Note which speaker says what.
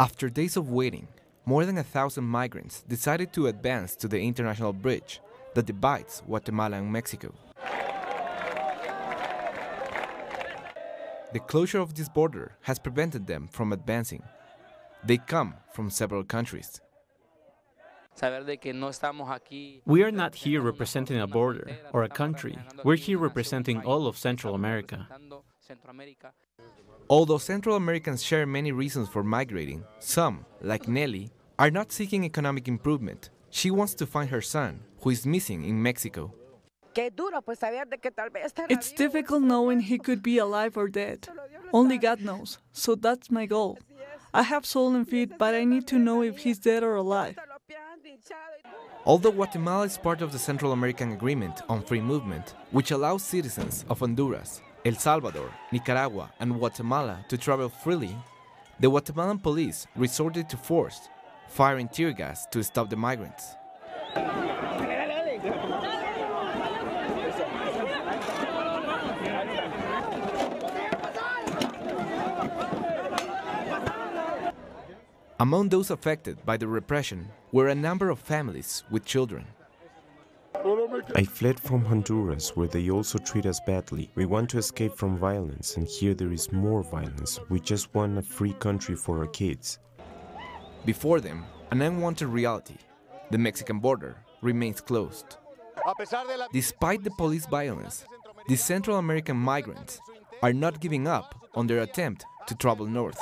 Speaker 1: After days of waiting, more than a thousand migrants decided to advance to the international bridge that divides Guatemala and Mexico. The closure of this border has prevented them from advancing. They come from several countries.
Speaker 2: We are not here representing a border or a country. We're here representing all of Central America.
Speaker 1: Although Central Americans share many reasons for migrating, some, like Nelly, are not seeking economic improvement. She wants to find her son, who is missing in Mexico.
Speaker 3: It's difficult knowing he could be alive or dead. Only God knows, so that's my goal. I have soul and feet, but I need to know if he's dead or alive.
Speaker 1: Although Guatemala is part of the Central American Agreement on Free Movement, which allows citizens of Honduras, El Salvador, Nicaragua, and Guatemala to travel freely, the Guatemalan police resorted to force, firing tear gas to stop the migrants. Among those affected by the repression were a number of families with children.
Speaker 4: I fled from Honduras, where they also treat us badly. We want to escape from violence, and here there is more violence. We just want a free country for our kids.
Speaker 1: Before them, an unwanted reality the Mexican border remains closed. Despite the police violence, the Central American migrants are not giving up on their attempt to travel north.